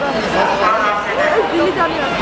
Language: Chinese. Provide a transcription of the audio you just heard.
你在怎么